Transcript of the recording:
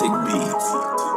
Take Beats.